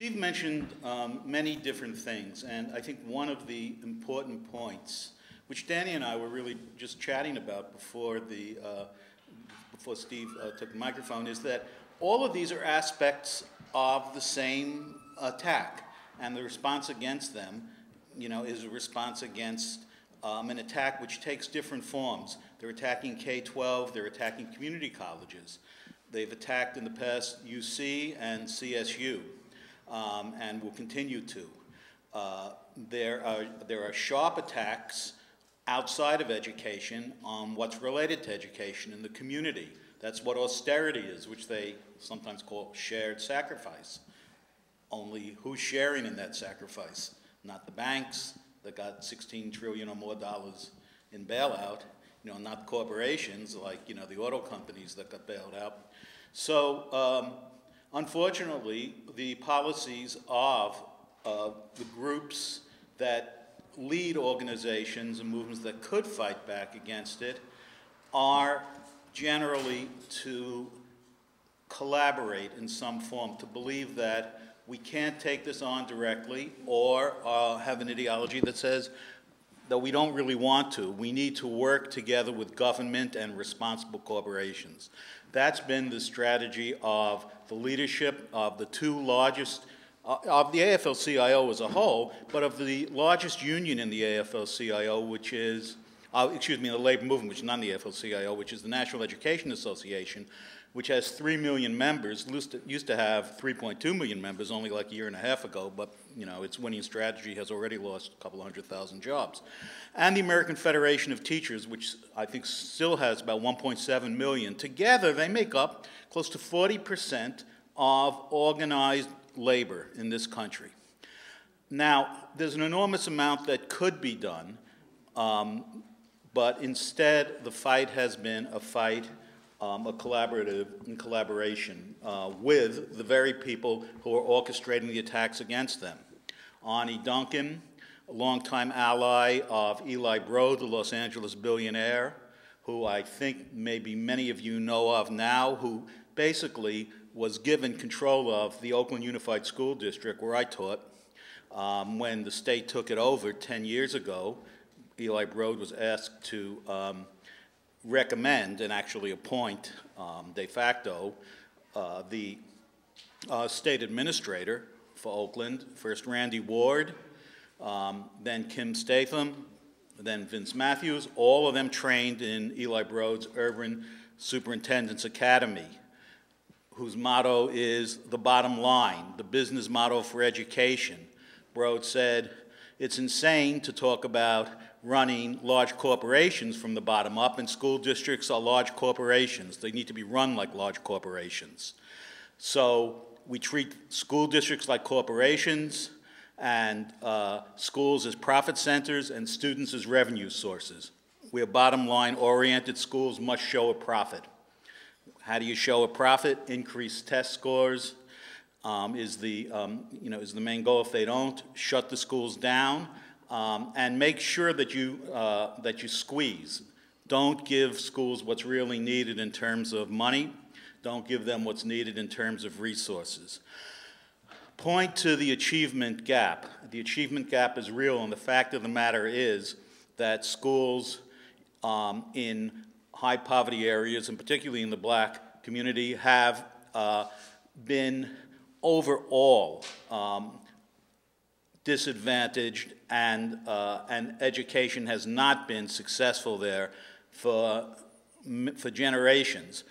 Steve mentioned um, many different things, and I think one of the important points, which Danny and I were really just chatting about before the uh, before Steve uh, took the microphone, is that all of these are aspects of the same attack, and the response against them, you know, is a response against um, an attack which takes different forms. They're attacking K-12, they're attacking community colleges. They've attacked in the past UC and CSU um, and will continue to. Uh, there, are, there are sharp attacks outside of education on what's related to education in the community. That's what austerity is, which they sometimes call shared sacrifice. Only who's sharing in that sacrifice? Not the banks that got 16 trillion or more dollars in bailout, you know, not corporations like, you know, the auto companies that got bailed out. So um, Unfortunately, the policies of uh, the groups that lead organizations and movements that could fight back against it are generally to collaborate in some form, to believe that we can't take this on directly or uh, have an ideology that says that we don't really want to. We need to work together with government and responsible corporations. That's been the strategy of the leadership of the two largest, uh, of the AFL-CIO as a whole, but of the largest union in the AFL-CIO, which is, uh, excuse me, the labor movement, which is not the AFL-CIO, which is the National Education Association, which has 3 million members, used to have 3.2 million members only like a year and a half ago, but you know, its winning strategy has already lost a couple hundred thousand jobs. And the American Federation of Teachers, which I think still has about 1.7 million. Together, they make up close to 40% of organized labor in this country. Now, there's an enormous amount that could be done, um, but instead the fight has been a fight um, a collaborative in collaboration uh, with the very people who are orchestrating the attacks against them. Arne Duncan, a longtime ally of Eli Broad, the Los Angeles billionaire, who I think maybe many of you know of now, who basically was given control of the Oakland Unified School District, where I taught, um, when the state took it over 10 years ago. Eli Broad was asked to um, recommend and actually appoint um, de facto uh, the uh, state administrator for Oakland, first Randy Ward, um, then Kim Statham, then Vince Matthews, all of them trained in Eli Broad's Urban Superintendent's Academy, whose motto is the bottom line, the business model for education. Broad said, it's insane to talk about running large corporations from the bottom up, and school districts are large corporations. They need to be run like large corporations. So we treat school districts like corporations, and uh, schools as profit centers, and students as revenue sources. Where bottom line oriented schools must show a profit. How do you show a profit? Increase test scores um, is, the, um, you know, is the main goal. If they don't, shut the schools down um, and make sure that you, uh, that you squeeze. Don't give schools what's really needed in terms of money. Don't give them what's needed in terms of resources. Point to the achievement gap. The achievement gap is real, and the fact of the matter is that schools um, in high poverty areas, and particularly in the black community, have uh, been overall um, disadvantaged and, uh, and education has not been successful there for, for generations.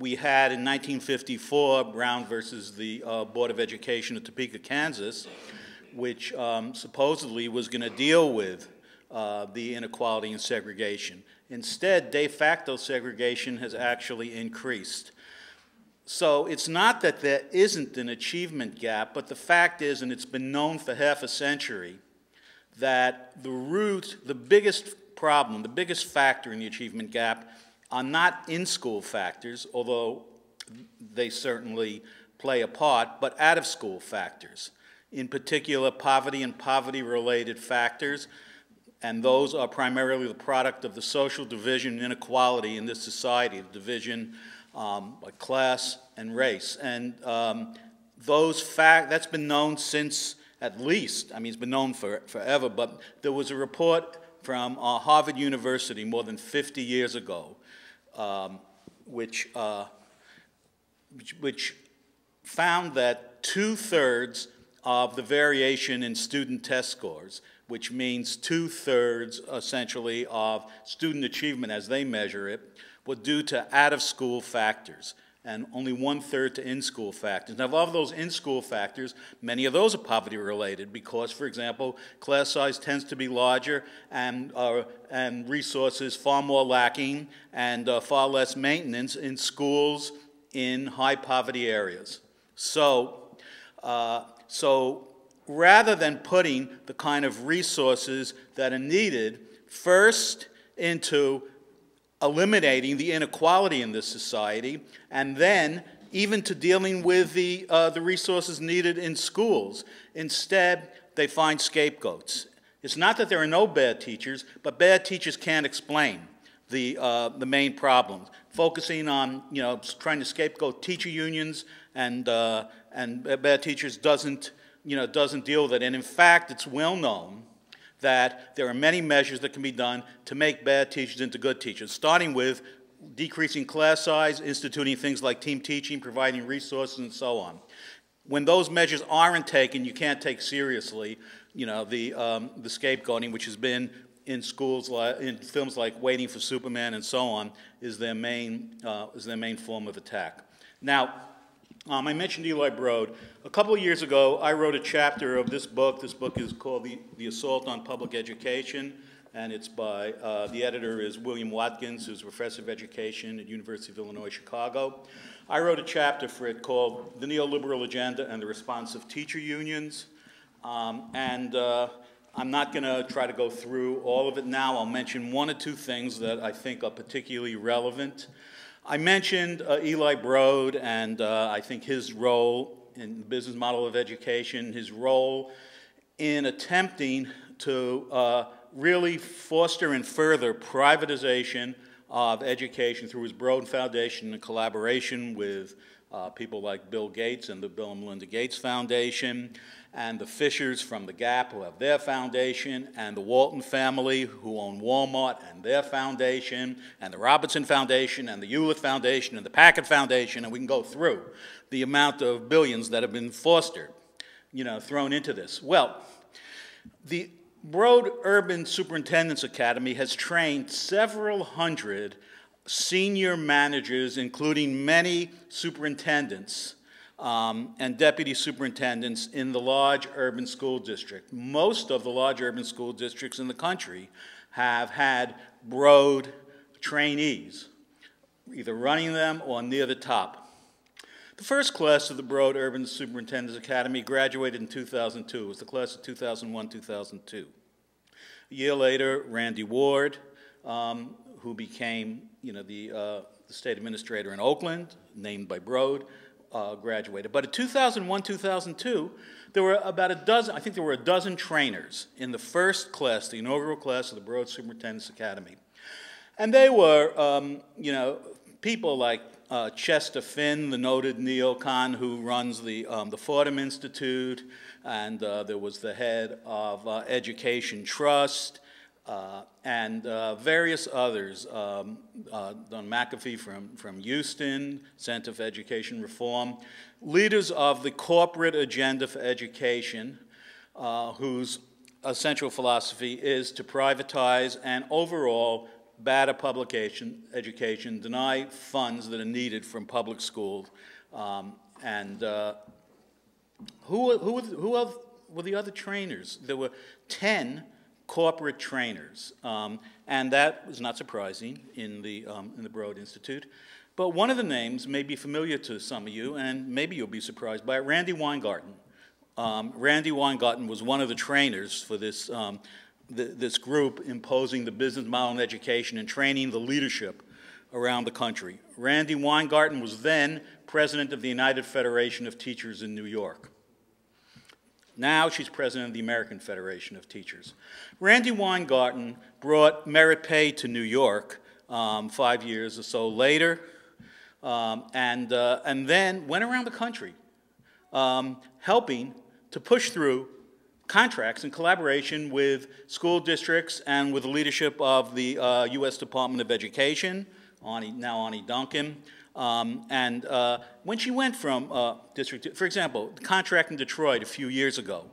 We had in 1954 Brown versus the uh, Board of Education of Topeka, Kansas, which um, supposedly was going to deal with uh, the inequality and segregation. Instead, de facto segregation has actually increased. So it's not that there isn't an achievement gap, but the fact is, and it's been known for half a century, that the root, the biggest problem, the biggest factor in the achievement gap are not in-school factors, although they certainly play a part, but out-of-school factors. In particular, poverty and poverty-related factors, and those are primarily the product of the social division and inequality in this society, the division um, by class and race. And um, those fact that's been known since at least, I mean, it's been known for, forever, but there was a report from uh, Harvard University more than 50 years ago, um, which, uh, which, which found that two thirds of the variation in student test scores, which means two thirds essentially of student achievement as they measure it, were due to out of school factors and only one third to in-school factors. Now, of those in-school factors, many of those are poverty-related because, for example, class size tends to be larger and, uh, and resources far more lacking and uh, far less maintenance in schools in high poverty areas. So, uh, so rather than putting the kind of resources that are needed first into eliminating the inequality in this society, and then even to dealing with the, uh, the resources needed in schools. Instead, they find scapegoats. It's not that there are no bad teachers, but bad teachers can't explain the, uh, the main problems. Focusing on, you know, trying to scapegoat teacher unions and, uh, and bad teachers doesn't, you know, doesn't deal with it. And in fact, it's well known that there are many measures that can be done to make bad teachers into good teachers, starting with decreasing class size, instituting things like team teaching, providing resources, and so on. When those measures aren't taken, you can't take seriously, you know, the, um, the scapegoating, which has been in schools, in films like Waiting for Superman and so on, is their main, uh, is their main form of attack. Now, um, I mentioned Eli Broad. A couple of years ago, I wrote a chapter of this book. This book is called The, the Assault on Public Education, and it's by, uh, the editor is William Watkins, who's professor of education at University of Illinois, Chicago. I wrote a chapter for it called The Neoliberal Agenda and the Response of Teacher Unions. Um, and uh, I'm not going to try to go through all of it now. I'll mention one or two things that I think are particularly relevant. I mentioned uh, Eli Broad and uh, I think his role in the business model of education, his role in attempting to uh, really foster and further privatization of education through his Broad Foundation in collaboration with uh, people like Bill Gates and the Bill and Melinda Gates Foundation and the Fishers from the Gap, who have their foundation, and the Walton family, who own Walmart and their foundation, and the Robertson Foundation, and the Hewlett Foundation, and the Packard Foundation, and we can go through the amount of billions that have been fostered, you know, thrown into this. Well, the Broad Urban Superintendents Academy has trained several hundred senior managers, including many superintendents, um, and deputy superintendents in the large urban school district. Most of the large urban school districts in the country have had Broad trainees, either running them or near the top. The first class of the Broad Urban Superintendents Academy graduated in 2002. It was the class of 2001-2002. A year later, Randy Ward, um, who became you know, the, uh, the state administrator in Oakland, named by Broad, uh, graduated. But in 2001, 2002, there were about a dozen, I think there were a dozen trainers in the first class, the inaugural class of the Broad Superintendent's Academy. And they were, um, you know, people like uh, Chester Finn, the noted neocon who runs the, um, the Fordham Institute, and uh, there was the head of uh, Education Trust, uh, and uh, various others. Um, uh, Don McAfee from, from Houston, Center for Education Reform, leaders of the corporate agenda for education, whose essential philosophy is to privatize and overall batter public education, deny funds that are needed from public schools. Um, and uh, who, who, who were the other trainers? There were 10 corporate trainers. Um, and that was not surprising in the, um, in the Broad Institute. But one of the names may be familiar to some of you, and maybe you'll be surprised by it, Randi Weingarten. Um, Randi Weingarten was one of the trainers for this, um, th this group imposing the business model in education and training the leadership around the country. Randi Weingarten was then president of the United Federation of Teachers in New York. Now she's president of the American Federation of Teachers. Randi Weingarten brought merit pay to New York um, five years or so later, um, and, uh, and then went around the country um, helping to push through contracts in collaboration with school districts and with the leadership of the uh, U.S. Department of Education, now Arne Duncan. Um, and uh, when she went from uh, district, for example, the contract in Detroit a few years ago,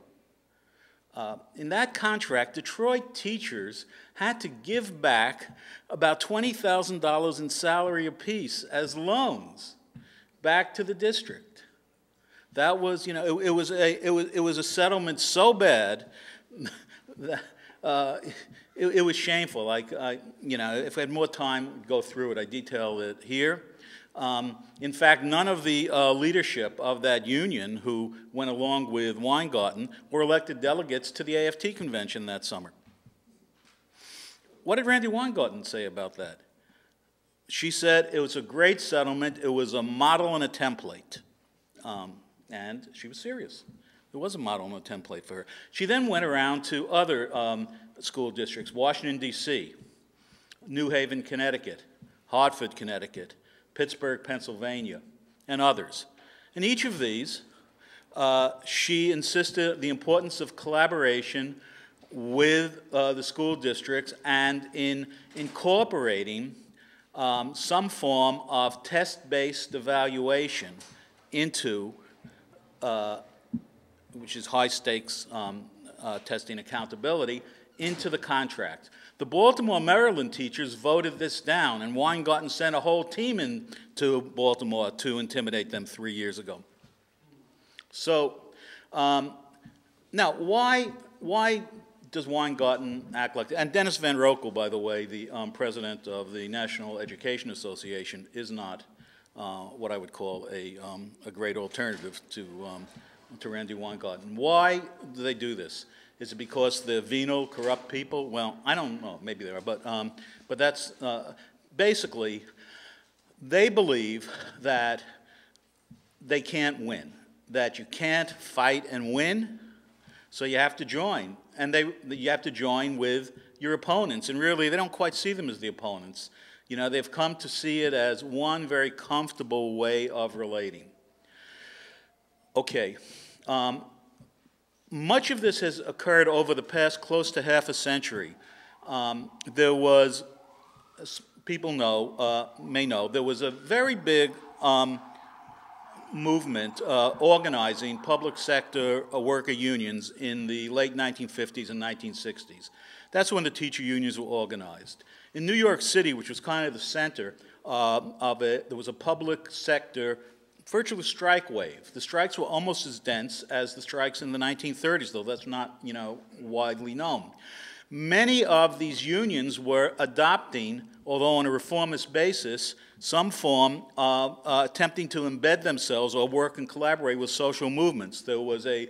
uh, in that contract, Detroit teachers had to give back about $20,000 in salary apiece as loans back to the district. That was, you know, it, it was, a, it, was, it was a settlement so bad that uh, it, it, was shameful. Like, I, you know, if I had more time go through it, I detail it here. Um, in fact, none of the uh, leadership of that union who went along with Weingarten were elected delegates to the AFT convention that summer. What did Randi Weingarten say about that? She said it was a great settlement, it was a model and a template. Um, and she was serious. There was a model and a template for her. She then went around to other um, school districts Washington, D.C., New Haven, Connecticut, Hartford, Connecticut, Pittsburgh, Pennsylvania, and others. In each of these, uh, she insisted the importance of collaboration with uh, the school districts and in incorporating um, some form of test-based evaluation into, uh, which is high-stakes um, uh, testing accountability, into the contract. The Baltimore, Maryland teachers voted this down, and Weingarten sent a whole team into Baltimore to intimidate them three years ago. So, um, now, why, why does Weingarten act like that? And Dennis Van Roekel, by the way, the um, president of the National Education Association, is not uh, what I would call a, um, a great alternative to, um, to Randi Weingarten. Why do they do this? Is it because they're venal, corrupt people? Well, I don't know. Maybe they are, but um, but that's uh, basically they believe that they can't win, that you can't fight and win, so you have to join, and they you have to join with your opponents, and really they don't quite see them as the opponents. You know, they've come to see it as one very comfortable way of relating. Okay. Um, much of this has occurred over the past close to half a century. Um, there was, people know, uh, may know, there was a very big um, movement uh, organizing public sector uh, worker unions in the late 1950s and 1960s. That's when the teacher unions were organized. In New York City, which was kind of the center uh, of it, there was a public sector virtual strike wave. The strikes were almost as dense as the strikes in the 1930s, though that's not, you know, widely known. Many of these unions were adopting, although on a reformist basis, some form of uh, attempting to embed themselves or work and collaborate with social movements. There was a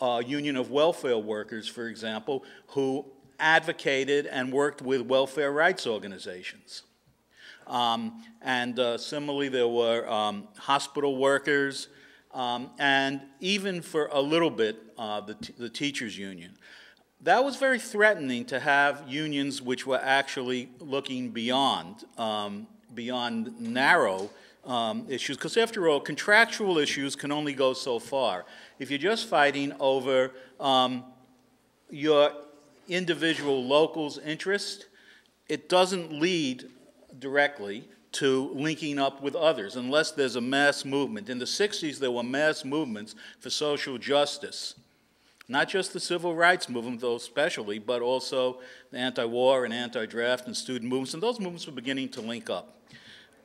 uh, union of welfare workers, for example, who advocated and worked with welfare rights organizations. Um, and uh, similarly, there were um, hospital workers, um, and even for a little bit, uh, the, the teachers' union. That was very threatening to have unions which were actually looking beyond, um, beyond narrow um, issues, because after all, contractual issues can only go so far. If you're just fighting over um, your individual local's interest, it doesn't lead directly to linking up with others unless there's a mass movement. In the 60s, there were mass movements for social justice. Not just the civil rights movement, though, especially, but also the anti war and anti draft and student movements, and those movements were beginning to link up.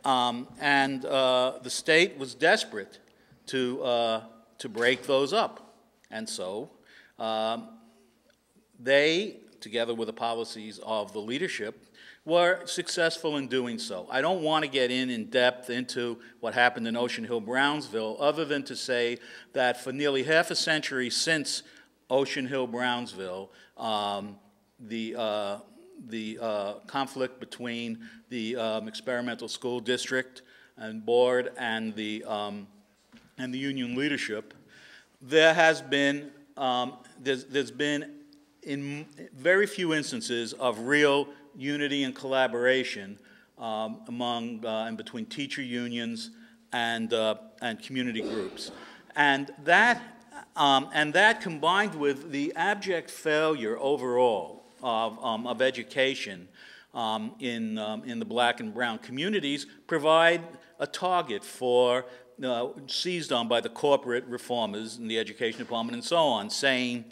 Um, and uh, the state was desperate to, uh, to break those up. And so um, they, together with the policies of the leadership, were successful in doing so. I don't want to get in in depth into what happened in Ocean Hill Brownsville, other than to say that for nearly half a century since Ocean Hill Brownsville, um, the, uh, the uh, conflict between the um, experimental school district and board and the, um, and the union leadership, there has been, um, there's, there's been in very few instances of real unity and collaboration um, among uh, and between teacher unions and, uh, and community groups. And that, um, and that combined with the abject failure overall of, um, of education um, in, um, in the black and brown communities provide a target for uh, seized on by the corporate reformers in the education department and so on, saying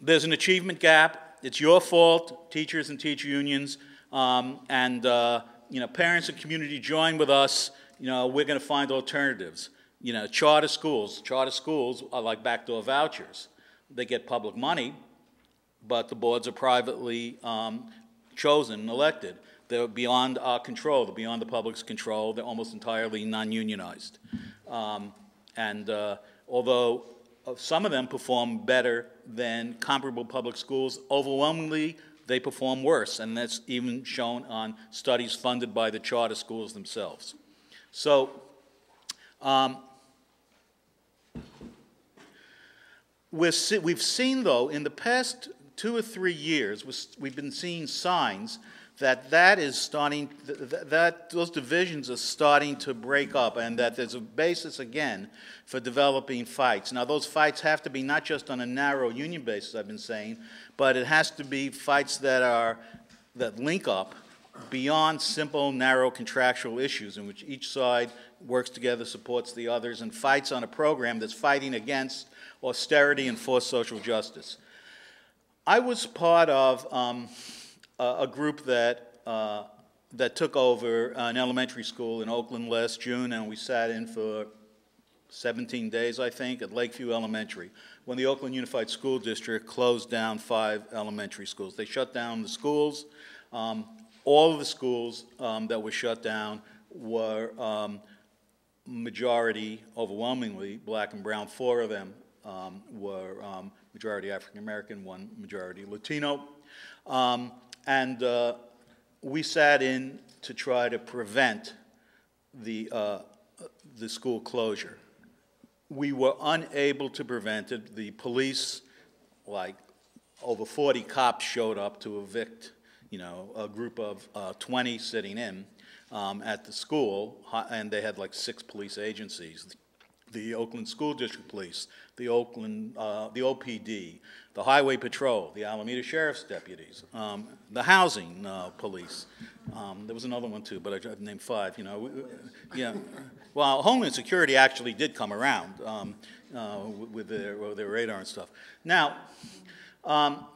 there's an achievement gap, it's your fault, teachers and teacher unions, um, and uh, you know, parents and community join with us, you know, we're going to find alternatives. You know, charter schools, charter schools are like backdoor vouchers. They get public money, but the boards are privately um, chosen and elected. They're beyond our control, they're beyond the public's control, they're almost entirely non-unionized. Um, and uh, although some of them perform better than comparable public schools, overwhelmingly they perform worse, and that's even shown on studies funded by the charter schools themselves. So, um, we've seen, though, in the past two or three years, we've been seeing signs that that is starting, that those divisions are starting to break up and that there's a basis again for developing fights. Now those fights have to be not just on a narrow union basis, I've been saying, but it has to be fights that are, that link up beyond simple, narrow contractual issues in which each side works together, supports the others, and fights on a program that's fighting against austerity and forced social justice. I was part of um, a, group that, uh, that took over an elementary school in Oakland last June, and we sat in for 17 days, I think, at Lakeview Elementary, when the Oakland Unified School District closed down five elementary schools. They shut down the schools. Um, all of the schools um, that were shut down were um, majority, overwhelmingly, black and brown. Four of them um, were um, majority African American, one majority Latino. Um, and uh, we sat in to try to prevent the, uh, the school closure. We were unable to prevent it. The police, like over 40 cops showed up to evict, you know, a group of uh, 20 sitting in um, at the school, and they had like six police agencies the Oakland School District Police, the Oakland, uh, the OPD, the Highway Patrol, the Alameda Sheriff's deputies, um, the Housing uh, Police. Um, there was another one too, but I, named five. You know, yeah. Well, Homeland Security actually did come around um, uh, with their, with their radar and stuff. Now, um,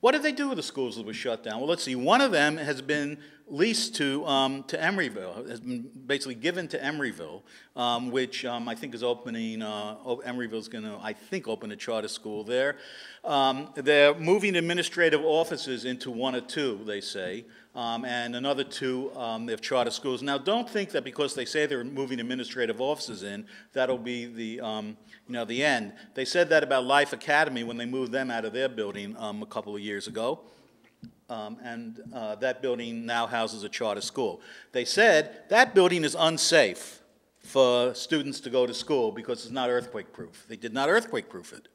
what did they do with the schools that were shut down? Well, let's see. One of them has been leased to, um, to Emeryville, has been basically given to Emeryville, um, which um, I think is opening, uh, Emeryville's going to, I think, open a charter school there. Um, they're moving administrative offices into one or two, they say, um, and another two, um, they have charter schools. Now, don't think that because they say they're moving administrative offices in, that'll be the, you know, the end. They said that about Life Academy when they moved them out of their building a couple of years ago um, and uh, that building now houses a charter school. They said that building is unsafe for students to go to school because it's not earthquake proof. They did not earthquake proof it,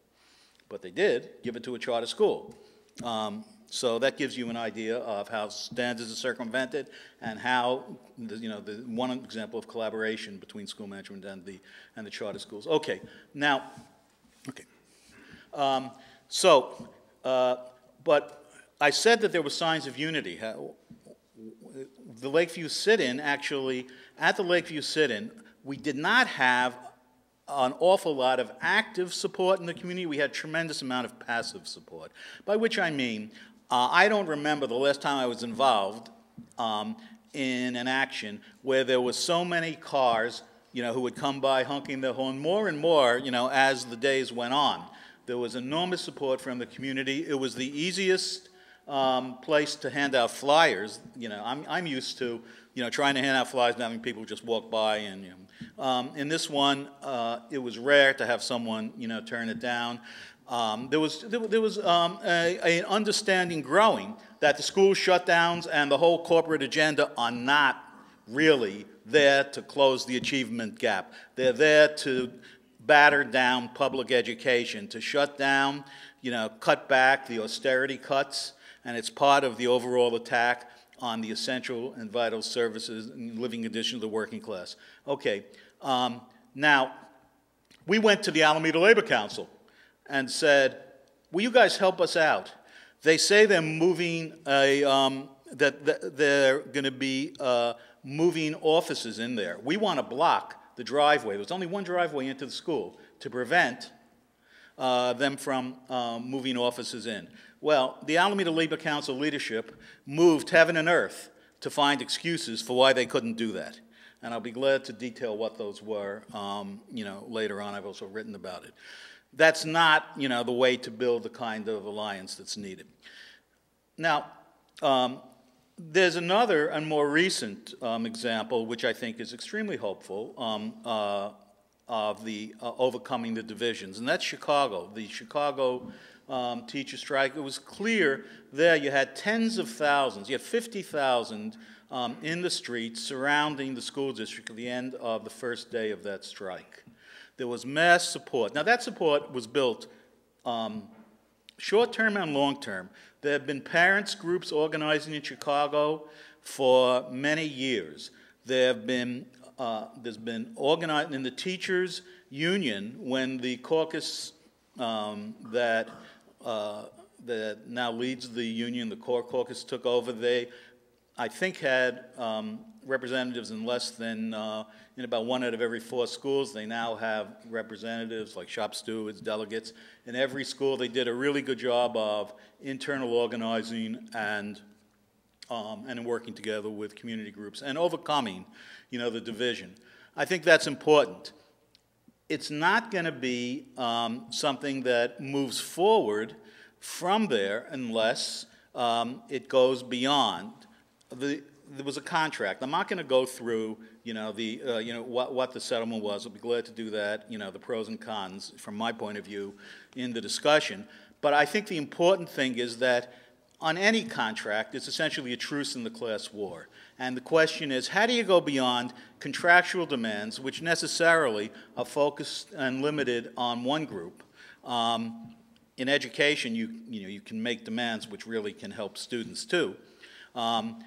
but they did give it to a charter school. Um, so that gives you an idea of how standards are circumvented and how, the, you know, the one example of collaboration between school management and the, and the charter schools. Okay, now, okay. Um, so, uh, but I said that there were signs of unity. The Lakeview sit-in actually, at the Lakeview sit-in, we did not have an awful lot of active support in the community. We had tremendous amount of passive support, by which I mean, uh, I don't remember the last time I was involved um, in an action where there was so many cars, you know, who would come by honking their horn more and more, you know, as the days went on. There was enormous support from the community. It was the easiest um, place to hand out flyers. You know, I'm, I'm used to, you know, trying to hand out flyers and having people just walk by. And you know. um, in this one, uh, it was rare to have someone, you know, turn it down. Um, there was, there, there was um, an understanding growing that the school shutdowns and the whole corporate agenda are not really there to close the achievement gap. They're there to batter down public education, to shut down, you know, cut back the austerity cuts, and it's part of the overall attack on the essential and vital services and living conditions of the working class. Okay, um, now, We went to the Alameda Labor Council and said, will you guys help us out? They say they're moving a, um, that, they're going to be uh, moving offices in there. We want to block the driveway. There's only one driveway into the school to prevent uh, them from um, moving offices in. Well, the Alameda Labor Council leadership moved heaven and earth to find excuses for why they couldn't do that. And I'll be glad to detail what those were, um, you know, later on. I've also written about it. That's not, you know, the way to build the kind of alliance that's needed. Now, um, there's another and more recent um, example, which I think is extremely hopeful, um, uh, of the uh, overcoming the divisions, and that's Chicago. The Chicago um, teacher strike. It was clear there you had tens of thousands, you had 50,000 um, in the streets surrounding the school district at the end of the first day of that strike. There was mass support. Now, that support was built um, short term and long term. There have been parents' groups organizing in Chicago for many years. There have been, uh, there's been organizing in the teachers' union when the caucus um, that uh, that now leads the union, the core caucus took over. They, I think, had um, representatives in less than, uh, in about one out of every four schools. They now have representatives like shop stewards, delegates. In every school, they did a really good job of internal organizing and, um, and working together with community groups and overcoming, you know, the division. I think that's important it's not going to be um, something that moves forward from there unless um, it goes beyond. The, there was a contract. I'm not going to go through, you know, the, uh, you know, what, what the settlement was. I'll be glad to do that, you know, the pros and cons from my point of view in the discussion. But I think the important thing is that on any contract, it's essentially a truce in the class war. And the question is, how do you go beyond contractual demands, which necessarily are focused and limited on one group? Um, in education, you, you, know, you can make demands which really can help students too. Um,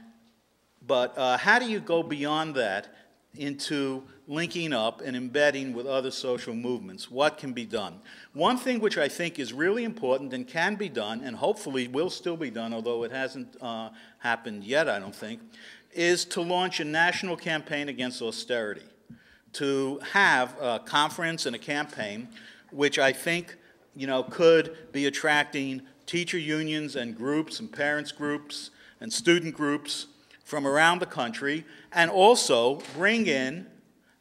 but uh, how do you go beyond that into linking up and embedding with other social movements. What can be done? One thing which I think is really important and can be done, and hopefully will still be done, although it hasn't uh, happened yet, I don't think, is to launch a national campaign against austerity. To have a conference and a campaign which I think you know, could be attracting teacher unions and groups and parents groups and student groups from around the country and also bring in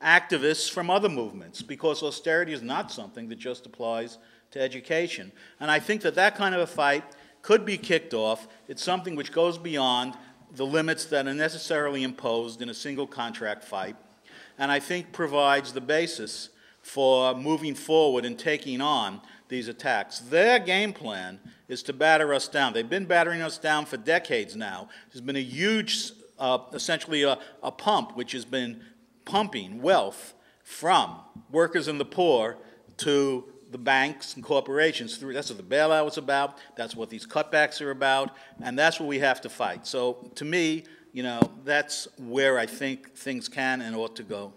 activists from other movements because austerity is not something that just applies to education. And I think that that kind of a fight could be kicked off. It's something which goes beyond the limits that are necessarily imposed in a single contract fight, and I think provides the basis for moving forward and taking on these attacks. Their game plan is to batter us down. They've been battering us down for decades now. There's been a huge, uh, essentially a, a pump, which has been pumping wealth from workers and the poor to the banks and corporations. Through, that's what the bailout was about. That's what these cutbacks are about. And that's what we have to fight. So to me, you know, that's where I think things can and ought to go.